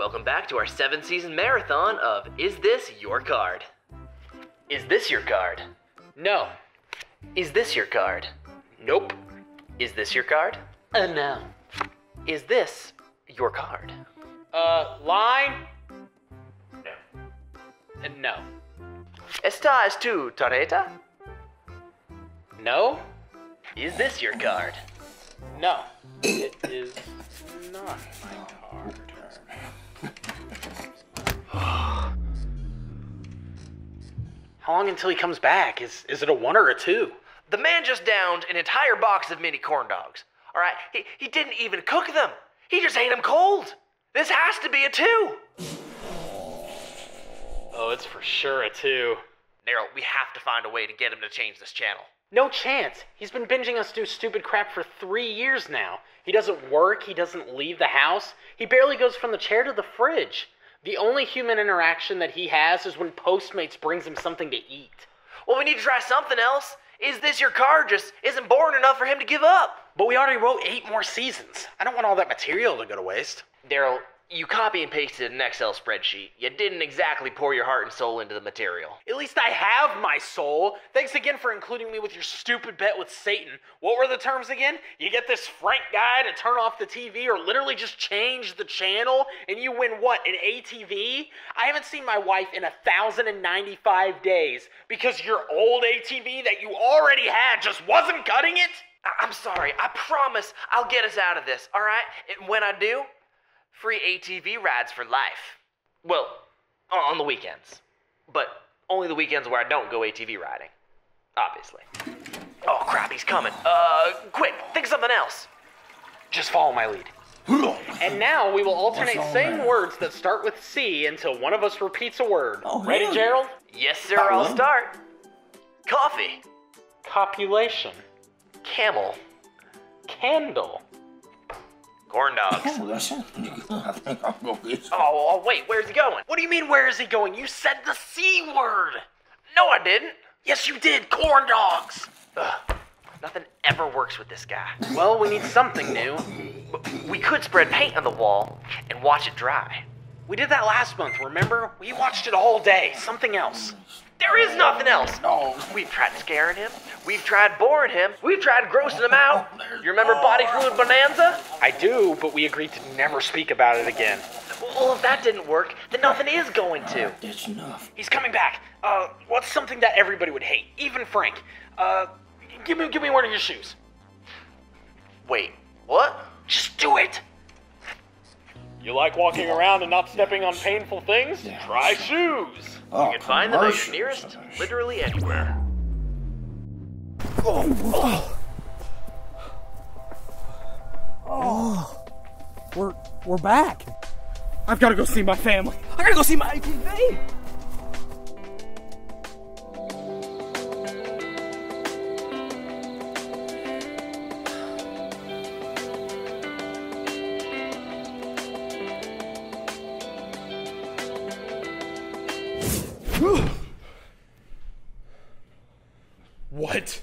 Welcome back to our seven season marathon of Is This Your Card? Is this your card? No. Is this your card? Nope. Is this your card? Uh, no. Is this your card? Uh, line? No. Uh, no. Estás tu tarjeta? No? Is this your card? No. It is not my card. How long until he comes back? Is is it a one or a two? The man just downed an entire box of mini corn dogs. All right, he, he didn't even cook them. He just ate them cold. This has to be a two. Oh, it's for sure a two. Daryl, we have to find a way to get him to change this channel. No chance. He's been binging us do stupid crap for three years now. He doesn't work, he doesn't leave the house, he barely goes from the chair to the fridge. The only human interaction that he has is when Postmates brings him something to eat. Well, we need to try something else. Is this your card just isn't boring enough for him to give up? But we already wrote eight more seasons. I don't want all that material to go to waste. Daryl, you copy and pasted an Excel spreadsheet. You didn't exactly pour your heart and soul into the material. At least I have my soul. Thanks again for including me with your stupid bet with Satan. What were the terms again? You get this Frank guy to turn off the TV or literally just change the channel, and you win what? An ATV? I haven't seen my wife in a thousand and ninety-five days because your old ATV that you already had just wasn't cutting it. I- I'm sorry. I promise I'll get us out of this, all right? And when I do, free ATV rides for life. Well, on on the weekends. But only the weekends where I don't go ATV riding. Obviously. Oh crap, he's coming. Uh, quick, think of something else. Just follow my lead. And now we will alternate saying that? words that start with C until one of us repeats a word. Oh, Ready, hell Gerald? Yes, sir, I'll start. Coffee. Copulation. Camel. Candle. Corn dogs. Oh, that sounds. I think I'll go get some. Oh, oh, wait, where's he going? What do you mean, where is he going? You said the C word. No, I didn't. Yes, you did. Corn dogs. Ugh, nothing ever works with this guy. Well, we need something new. We could spread paint on the wall and watch it dry. We did that last month, remember? We watched it all day. Something else. There is nothing else. No. We've tried scaring him. We've tried boring him. We've tried grossing him out. You remember Body Fluid Bonanza? I do, but we agreed to never speak about it again. Well, if that didn't work, then nothing is going to. That's enough. He's coming back. Uh, what's something that everybody would hate? Even Frank. Uh, give me, give me one of your shoes. Wait, what? Just do it. You like walking around and not stepping on painful things? Yeah. Try shoes. Oh, You can find them at your nearest, literally anywhere. Oh oh, We're we're back. I've got to go see my family. I gotta go see my ATV. What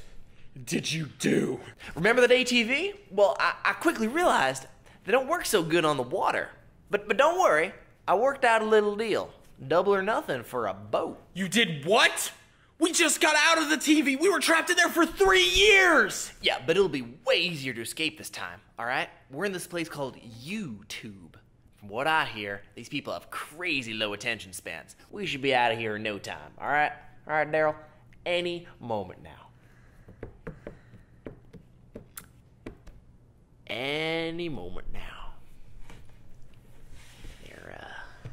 did you do? Remember that ATV? Well, I, I quickly realized they don't work so good on the water. But but don't worry, I worked out a little deal. Double or nothing for a boat. You did what? We just got out of the TV. We were trapped in there for three years. Yeah, but it'll be way easier to escape this time, alright? We're in this place called YouTube. From what I hear, these people have crazy low attention spans. We should be out of here in no time, alright? Alright, Daryl? Any moment now. Any moment now. They're, uh,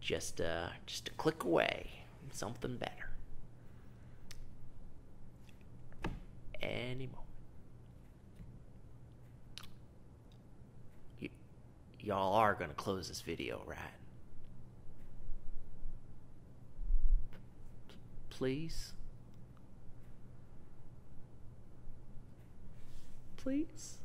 just, uh, just a click away from something better. Any moment. Y- y'all are gonna close this video, right? Please? Please?